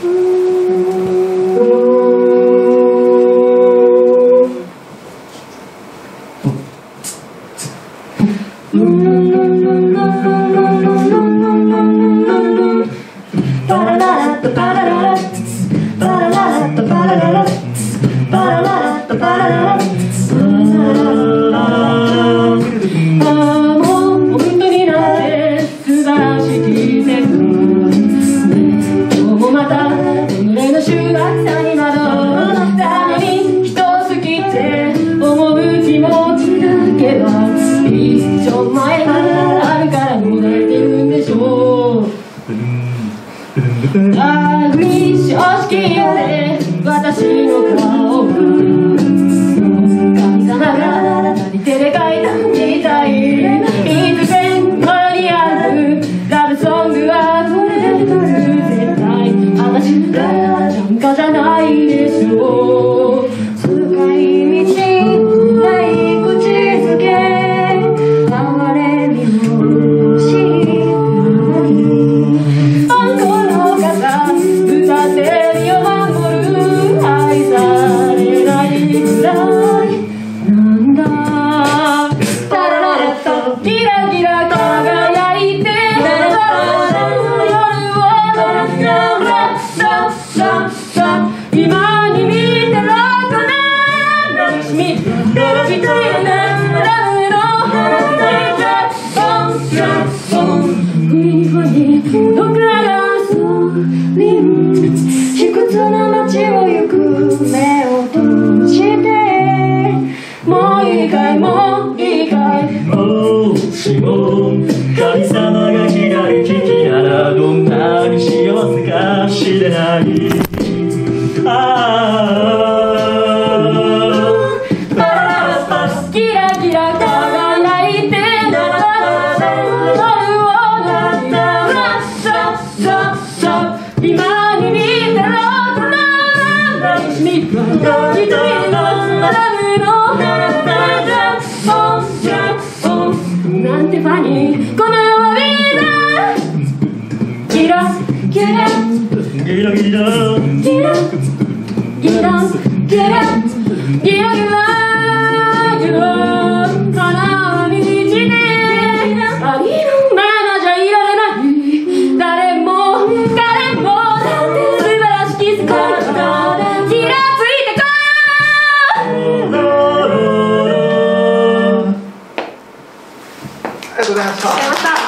Mm. しょ前があるから震えてるんでしょうああグリッシュを式よね私の顔神様が何手で描いたみたいいつでもにあうラブソングはこれで絶対話がなんかじゃないでしょう。もういいかいもういいかいもしも神様が左利き今に見てろかなラブミ一人のラブの話ボンジャボンなんてファニーこの世はみんなキラキラギラギラギラギラギラギラギラギラがとうございました。